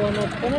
このこの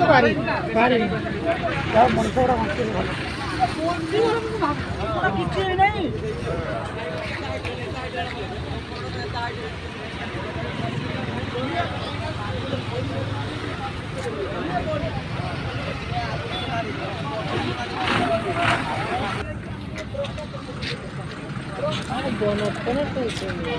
তো বাড়ি বাড়ি মনসরা কিছু নাই పోనొప్పున కూర్చుంది